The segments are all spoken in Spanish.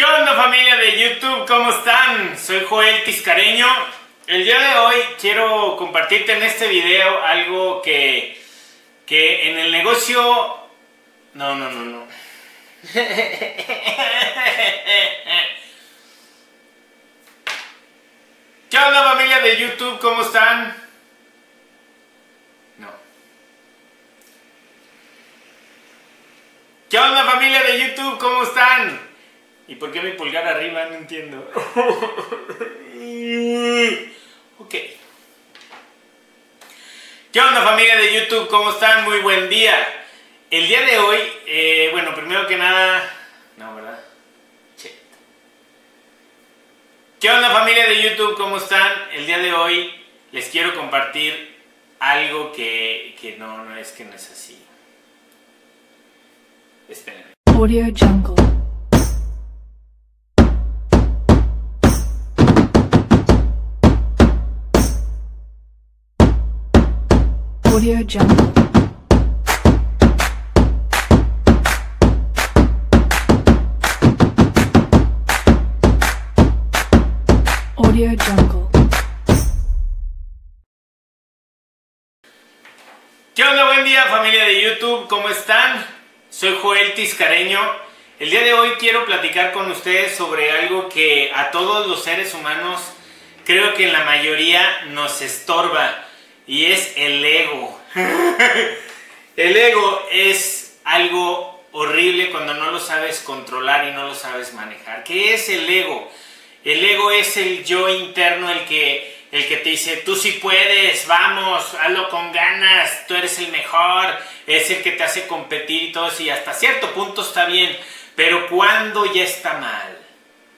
¿Qué onda familia de YouTube? ¿Cómo están? Soy Joel Tiscareño. El día de hoy quiero compartirte en este video algo que, que en el negocio... No, no, no, no. ¿Qué onda familia de YouTube? ¿Cómo están? No. ¿Qué onda familia de YouTube? ¿Cómo están? ¿Y por qué mi pulgar arriba? No entiendo. ok. ¿Qué onda familia de YouTube? ¿Cómo están? Muy buen día. El día de hoy, eh, bueno, primero que nada... No, ¿verdad? Shit. ¿Qué onda familia de YouTube? ¿Cómo están? El día de hoy les quiero compartir algo que, que no, no es que no es así. Espérenme. Audio Jungle. Audio Jungle. Audio Jungle. ¿Qué onda? Buen día familia de YouTube, ¿cómo están? Soy Joel Tiscareño. El día de hoy quiero platicar con ustedes sobre algo que a todos los seres humanos creo que en la mayoría nos estorba y es el ego. el ego es algo horrible cuando no lo sabes controlar y no lo sabes manejar. ¿Qué es el ego? El ego es el yo interno, el que, el que te dice, tú sí puedes, vamos, hazlo con ganas, tú eres el mejor, es el que te hace competir y todo eso, y hasta cierto punto está bien, pero cuando ya está mal,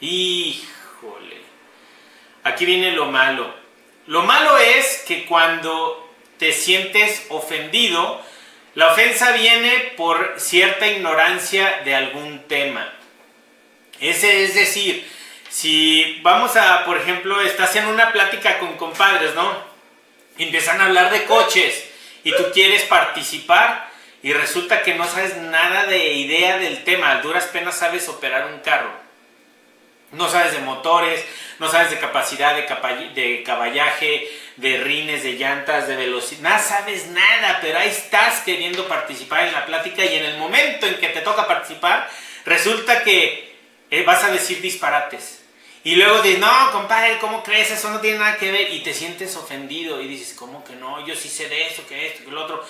híjole, aquí viene lo malo. Lo malo es que cuando te sientes ofendido, la ofensa viene por cierta ignorancia de algún tema. Ese es decir, si vamos a, por ejemplo, estás en una plática con compadres, ¿no? Empiezan a hablar de coches y tú quieres participar y resulta que no sabes nada de idea del tema, a duras penas sabes operar un carro. No sabes de motores, no sabes de capacidad de, caballaje, de rines, de llantas, de velocidad, nada sabes nada, pero ahí estás queriendo participar en la plática y en el momento en que te toca participar, resulta que eh, vas a decir disparates. Y luego dices, no, compadre, ¿cómo crees? Eso no tiene nada que ver. Y te sientes ofendido y dices, ¿cómo que no? Yo sí sé de eso, que esto, que lo otro.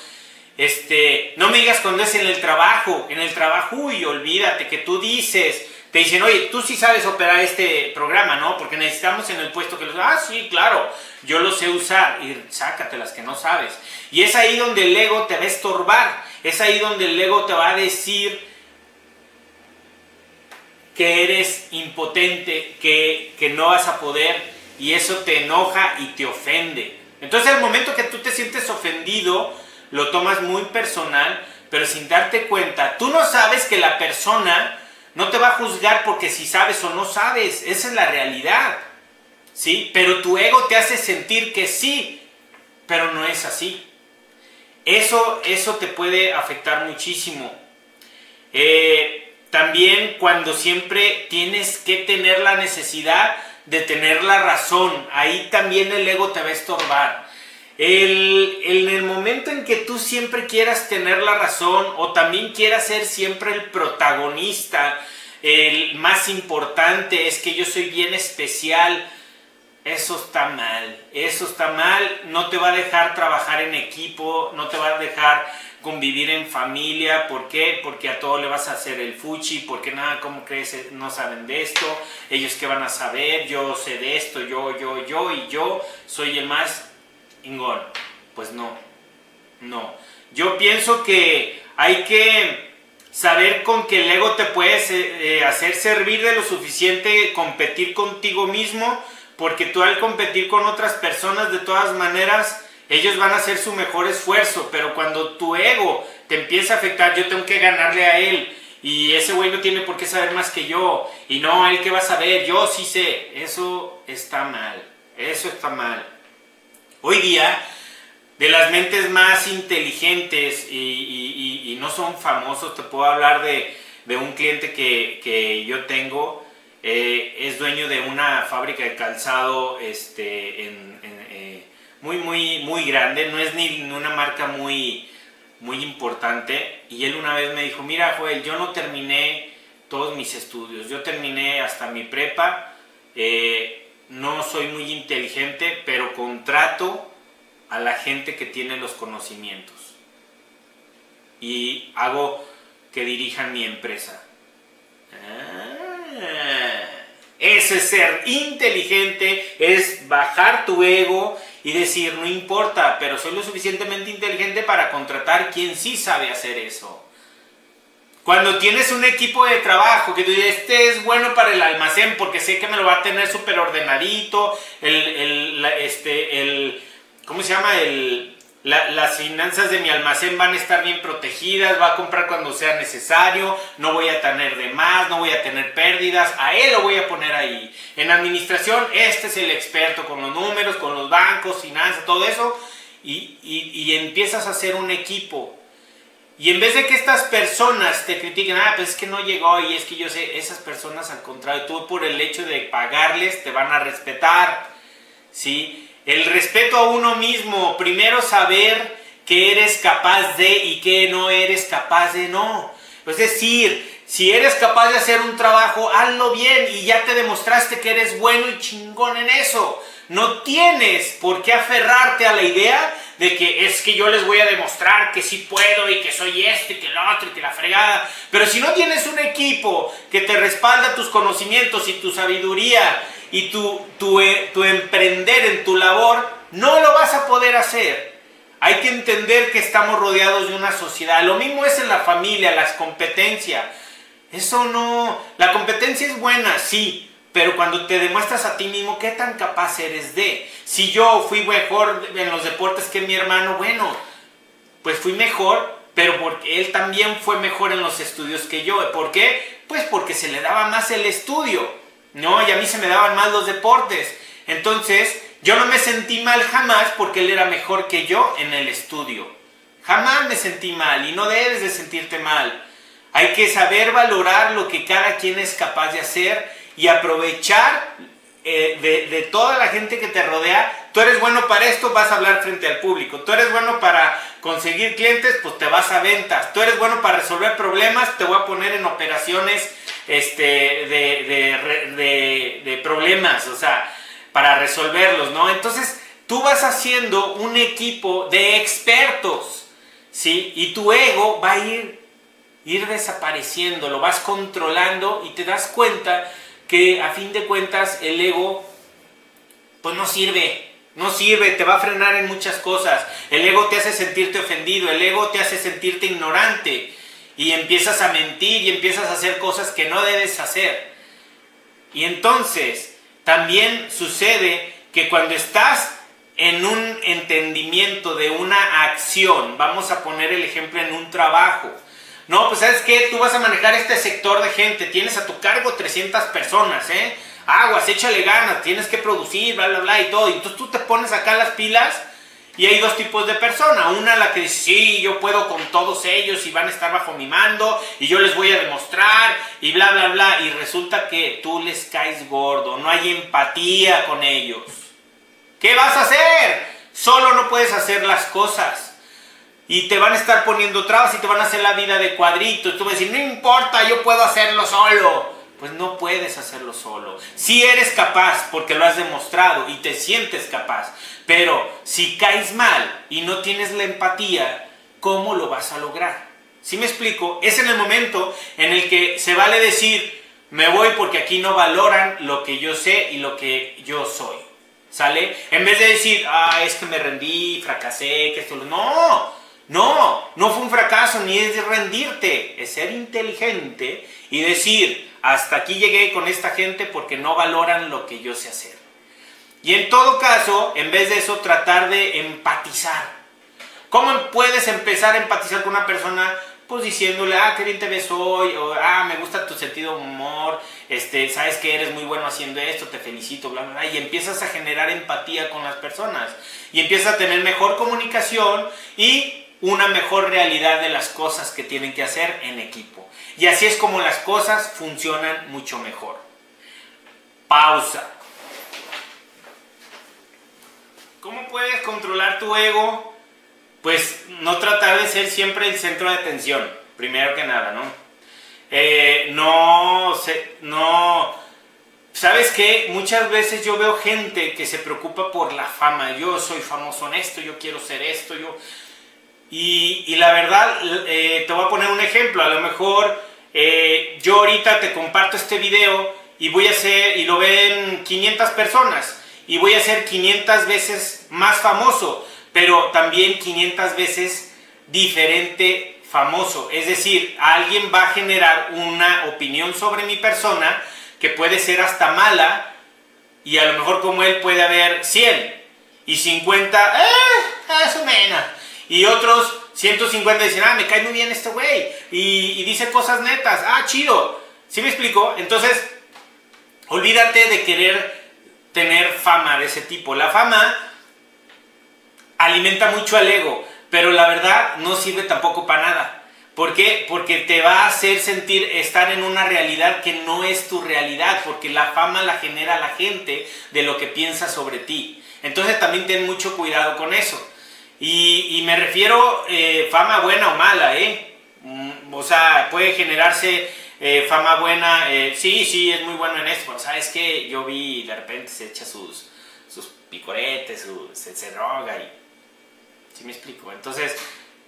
Este, no me digas cuando es en el trabajo. En el trabajo, uy, olvídate que tú dices. Te dicen, oye, tú sí sabes operar este programa, ¿no? Porque necesitamos en el puesto que los... Ah, sí, claro, yo lo sé usar. Y sácate las que no sabes. Y es ahí donde el ego te va a estorbar. Es ahí donde el ego te va a decir que eres impotente, que, que no vas a poder y eso te enoja y te ofende. Entonces al momento que tú te sientes ofendido, lo tomas muy personal, pero sin darte cuenta, tú no sabes que la persona no te va a juzgar porque si sabes o no sabes, esa es la realidad. ¿Sí? Pero tu ego te hace sentir que sí, pero no es así. Eso, eso te puede afectar muchísimo. Eh, también cuando siempre tienes que tener la necesidad de tener la razón, ahí también el ego te va a estorbar. El, el- en el momento en que tú siempre quieras tener la razón o también quieras ser siempre el protagonista, el más importante, es que yo soy bien especial, eso está mal, eso está mal, no te va a dejar trabajar en equipo, no te va a dejar convivir en familia, ¿por qué? Porque a todo le vas a hacer el fuchi, porque nada, ¿cómo crees? No saben de esto, ellos qué van a saber, yo sé de esto, yo, yo, yo y yo soy el más ingón. Pues no, no. Yo pienso que hay que saber con que el ego te puede eh, hacer servir de lo suficiente, competir contigo mismo, porque tú al competir con otras personas de todas maneras, ellos van a hacer su mejor esfuerzo, pero cuando tu ego te empieza a afectar, yo tengo que ganarle a él, y ese güey no tiene por qué saber más que yo, y no, él que va a saber, yo sí sé, eso está mal, eso está mal. Hoy día, de las mentes más inteligentes y, no son famosos, te puedo hablar de, de un cliente que, que yo tengo, eh, es dueño de una fábrica de calzado este, eh, muy, muy, muy grande, no es ni una marca muy, muy importante. Y él una vez me dijo, mira Joel, yo no terminé todos mis estudios, yo terminé hasta mi prepa, eh, no soy muy inteligente, pero contrato a la gente que tiene los conocimientos. Y hago que dirijan mi empresa. Ah, eso es ser inteligente, es bajar tu ego y decir, no importa, pero soy lo suficientemente inteligente para contratar quien sí sabe hacer eso. Cuando tienes un equipo de trabajo que tú dices, este es bueno para el almacén porque sé que me lo va a tener súper ordenadito, el, el, este, el, ¿cómo se llama? El, las finanzas de mi almacén van a estar bien protegidas, va a comprar cuando sea necesario, no voy a tener de más, no voy a tener pérdidas, a él lo voy a poner ahí. En administración, este es el experto con los números, con los bancos, finanzas, todo eso, y, y, y empiezas a hacer un equipo. Y en vez de que estas personas te critiquen, ah, pues es que no llegó y es que yo sé, esas personas al contrario, tú por el hecho de pagarles te van a respetar, ¿sí? El respeto a uno mismo, primero saber que eres capaz de y que no eres capaz de no. Es decir, si eres capaz de hacer un trabajo, hazlo bien y ya te demostraste que eres bueno y chingón en eso. No tienes por qué aferrarte a la idea de que es que yo les voy a demostrar que sí puedo y que soy este, que el otro y que la fregada. Pero si no tienes un equipo que te respalda tus conocimientos y tu sabiduría y tu, tu, eh, tu emprender en tu labor, no lo vas a poder hacer. Hay que entender que estamos rodeados de una sociedad. Lo mismo es en la familia, las competencias. Eso no... La competencia es buena, sí, pero cuando te demuestras a ti mismo qué tan capaz eres de. Si yo fui mejor en los deportes que mi hermano, bueno, pues fui mejor, pero porque él también fue mejor en los estudios que yo. ¿Por qué? Pues porque se le daba más el estudio. No, y a mí se me daban mal los deportes. Entonces, yo no me sentí mal jamás porque él era mejor que yo en el estudio. Jamás me sentí mal y no debes de sentirte mal. Hay que saber valorar lo que cada quien es capaz de hacer y aprovechar eh, de, toda la gente que te rodea. Tú eres bueno para esto, vas a hablar frente al público. Tú eres bueno para conseguir clientes, pues te vas a ventas. Tú eres bueno para resolver problemas, te voy a poner en operaciones este, de, de, de, de problemas, o sea, para resolverlos, ¿no? Entonces, tú vas haciendo un equipo de expertos, ¿sí? Y tu ego va a ir, ir desapareciendo, lo vas controlando y te das cuenta que a fin de cuentas el ego, pues no sirve, no sirve, te va a frenar en muchas cosas. El ego te hace sentirte ofendido, el ego te hace sentirte ignorante y empiezas a mentir y empiezas a hacer cosas que no debes hacer. Y entonces también sucede que cuando estás en un entendimiento de una acción, vamos a poner el ejemplo en un trabajo, no, pues sabes que tú vas a manejar este sector de gente, tienes a tu cargo 300 personas, ¿eh? Aguas, échale ganas, tienes que producir, bla, bla, bla y todo. Y entonces tú te pones acá las pilas y hay dos tipos de personas. Una la que dice, sí, yo puedo con todos ellos y van a estar bajo mi mando y yo les voy a demostrar y bla, bla, bla. Y resulta que tú les caes gordo, no hay empatía con ellos. ¿Qué vas a hacer? Solo no puedes hacer las cosas. Y te van a estar poniendo trabas y te van a hacer la vida de cuadrito. Y tú vas a decir, no importa, yo puedo hacerlo solo. Pues no puedes hacerlo solo. Si eres capaz, porque lo has demostrado y te sientes capaz. Pero si caes mal y no tienes la empatía, ¿cómo lo vas a lograr? Si me explico? Es en el momento en el que se vale decir, me voy porque aquí no valoran lo que yo sé y lo que yo soy. ¿Sale? En vez de decir, ah, es que me rendí, fracasé, que esto... No, no, no fue un fracaso ni es rendirte, es ser inteligente y decir, hasta aquí llegué con esta gente porque no valoran lo que yo sé hacer. Y en todo caso, en vez de eso, tratar de empatizar. ¿Cómo puedes empezar a empatizar con una persona? Pues diciéndole, ah, qué bien te ves o ah, me gusta tu sentido de humor, este, sabes que eres muy bueno haciendo esto, te felicito, bla, bla, bla, y empiezas a generar empatía con las personas, y empiezas a tener mejor comunicación y una mejor realidad de las cosas que tienen que hacer en equipo. Y así es como las cosas funcionan mucho mejor. pausa. ¿Cómo puedes controlar tu ego? Pues no tratar de ser siempre el centro de atención, primero que nada, ¿no? Eh, no, se, no, ¿sabes qué? Muchas veces yo veo gente que se preocupa por la fama, yo soy famoso en esto, yo quiero ser esto, yo... Y, la verdad, eh, te voy a poner un ejemplo, a lo mejor eh, yo ahorita te comparto este video y voy a hacer, y lo ven 500 personas, y voy a ser 500 veces más famoso, pero también 500 veces diferente famoso. Es decir, alguien va a generar una opinión sobre mi persona que puede ser hasta mala y a lo mejor como él puede haber 100 y 50, ¡eh! Es mena. Y otros 150 dicen, ah, me cae muy bien este güey y, y dice cosas netas, ah, chido. ¿Sí me explico? Entonces, olvídate de querer tener fama de ese tipo. La fama alimenta mucho al ego, pero la verdad no sirve tampoco para nada. ¿Por qué? Porque te va a hacer sentir estar en una realidad que no es tu realidad, porque la fama la genera la gente de lo que piensa sobre ti. Entonces también ten mucho cuidado con eso. Y, me refiero eh, fama buena o mala, ¿eh? Mm, o sea, puede generarse eh, fama buena, eh, sí, sí, es muy bueno en esto, pero sabes que yo vi de repente se echa sus, sus picoretes, se, droga y... ¿Sí me explico? Entonces,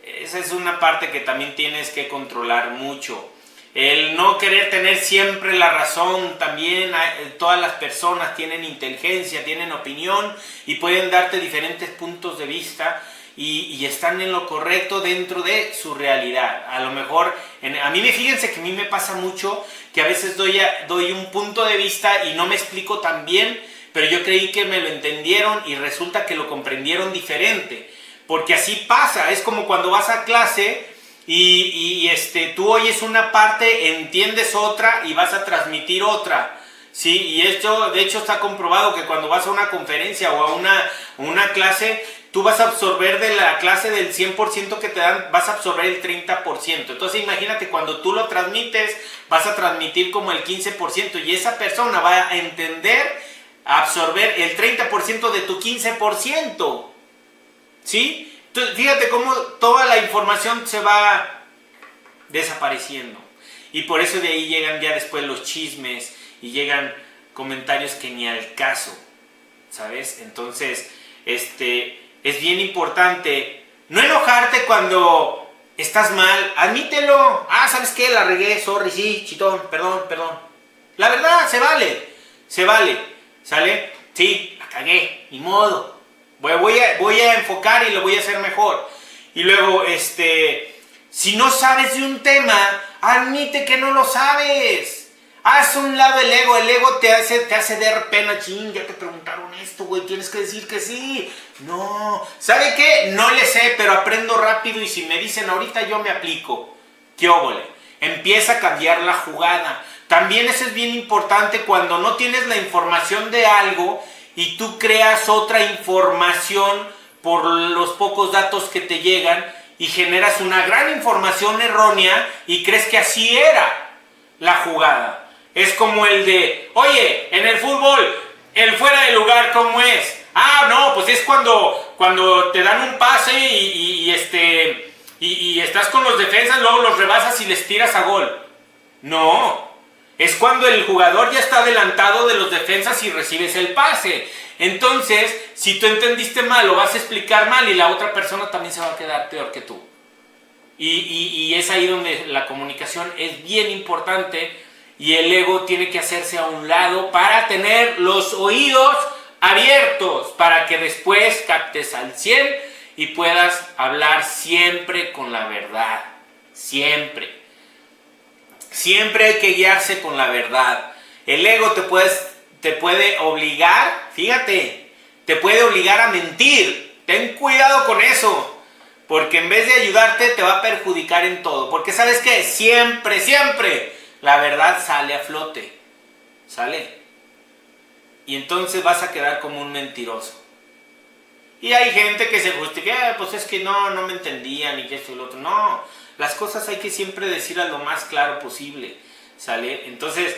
esa es una parte que también tienes que controlar mucho. El no querer tener siempre la razón, también todas las personas tienen inteligencia, tienen opinión y pueden darte diferentes puntos de vista y, están en lo correcto dentro de su realidad. A lo mejor, a mí me fíjense que a mí me pasa mucho que a veces doy, doy un punto de vista y no me explico tan bien, pero yo creí que me lo entendieron y resulta que lo comprendieron diferente. Porque así pasa, es como cuando vas a clase y, este, tú oyes una parte, entiendes otra y vas a transmitir otra. Sí, y esto de hecho está comprobado que cuando vas a una conferencia o a una, una clase, tú vas a absorber de la clase del 100% que te dan, vas a absorber el 30%. Entonces imagínate cuando tú lo transmites, vas a transmitir como el 15% y esa persona va a entender, absorber el 30% de tu 15%. ¿Sí? Entonces fíjate cómo toda la información se va desapareciendo. Y por eso de ahí llegan ya después los chismes y llegan comentarios que ni al caso. ¿Sabes? Entonces, este, es bien importante no enojarte cuando estás mal, admítelo. Ah, ¿sabes qué? La regué, sorry, sí, chitón, perdón, perdón. La verdad, se vale, se vale, ¿sale? Sí, la cagué, ni modo. Voy, voy, a, voy a enfocar y lo voy a hacer mejor. Y luego, este, si no sabes de un tema, admite que no lo sabes. Haz un lado el ego, el ego te hace, te hace dar pena, ching, ya te preguntaron esto, güey, tienes que decir que sí. No, ¿sabe qué? No le sé, pero aprendo rápido y si me dicen ahorita yo me aplico. ¿Qué óvole? Empieza a cambiar la jugada. También eso es bien importante cuando no tienes la información de algo y tú creas otra información por los pocos datos que te llegan y generas una gran información errónea y crees que así era la jugada. Es como el de, oye, en el fútbol, el fuera de lugar, ¿cómo es? Ah, no, pues es cuando, cuando te dan un pase y, este, y, estás con los defensas, luego los rebasas y les tiras a gol. No, es cuando el jugador ya está adelantado de los defensas y recibes el pase. Entonces, si tú entendiste mal, lo vas a explicar mal y la otra persona también se va a quedar peor que tú. Y, y es ahí donde la comunicación es bien importante y el ego tiene que hacerse a un lado para tener los oídos abiertos para que después captes al 100 y puedas hablar siempre con la verdad. Siempre. Siempre hay que guiarse con la verdad. El ego te, te puede obligar, fíjate, te puede obligar a mentir. Ten cuidado con eso. Porque en vez de ayudarte te va a perjudicar en todo. Porque sabes que siempre, siempre la verdad sale a flote. ¿Sale? Y entonces vas a quedar como un mentiroso. Y hay gente que se justifica, ah, pues es que no, no me entendía, ni que esto y lo otro. No, las cosas hay que siempre decir a lo más claro posible. ¿Sale? Entonces,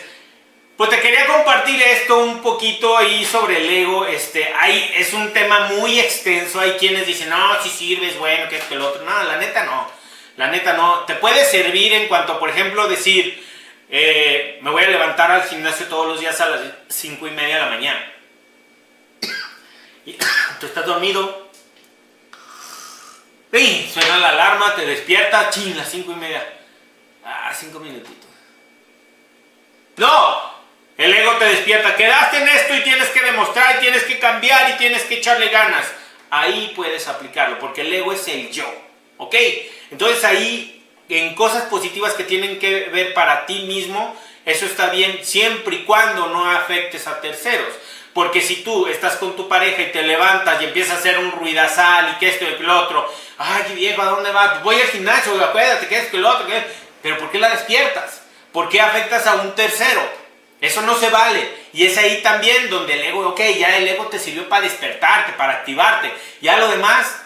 Pues te quería compartir esto un poquito ahí sobre el ego. Este, hay, es un tema muy extenso. Hay quienes dicen, no, si sirves, bueno, que es que el otro. No, la neta no. La neta no. Te puede servir en cuanto, por ejemplo, decir, eh, me voy a levantar al gimnasio todos los días a las 5 y media de la mañana. Y tú estás dormido. ¡Ey! Suena la alarma, te despierta, ching, las 5 y media. Ah, 5 minutitos. ¡No! El ego te despierta. Quedaste en esto y tienes que demostrar, y tienes que cambiar y tienes que echarle ganas. Ahí puedes aplicarlo, porque el ego es el yo. ¿Ok? Entonces ahí, en cosas positivas que tienen que ver para ti mismo, eso está bien siempre y cuando no afectes a terceros. Porque si tú estás con tu pareja y te levantas y empiezas a hacer un ruidazal y que esto y que lo otro, ay viejo, ¿a dónde vas? Voy al gimnasio, acuérdate que esto que lo otro, que... pero ¿por qué la despiertas? ¿Por qué afectas a un tercero? Eso no se vale. Y es ahí también donde el ego, ok, ya el ego te sirvió para despertarte, para activarte. Ya lo demás,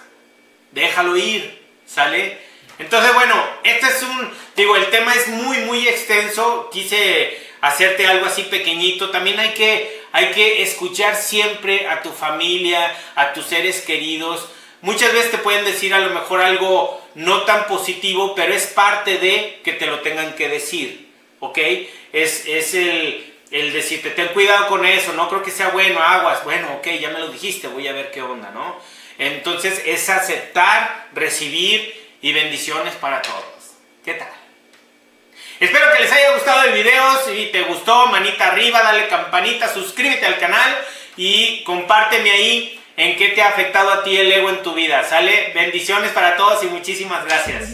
déjalo ir, ¿sale? Entonces, bueno, este es un, digo, el tema es muy, muy extenso. Quise hacerte algo así pequeñito. También hay que, hay que escuchar siempre a tu familia, a tus seres queridos. Muchas veces te pueden decir a lo mejor algo no tan positivo, pero es parte de que te lo tengan que decir. ¿ok? Es, es el, el, decirte, ten cuidado con eso, no creo que sea bueno, aguas, bueno, ok, ya me lo dijiste, voy a ver qué onda, ¿no? Entonces es aceptar, recibir y bendiciones para todos. ¿Qué tal? Espero que les haya gustado el video, si te gustó, manita arriba, dale campanita, suscríbete al canal y compárteme ahí en qué te ha afectado a ti el ego en tu vida, ¿sale? Bendiciones para todos y muchísimas gracias.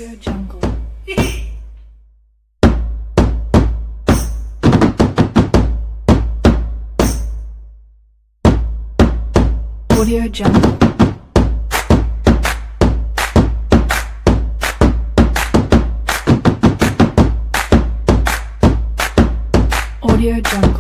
Audio Jungle. Audio Jungle.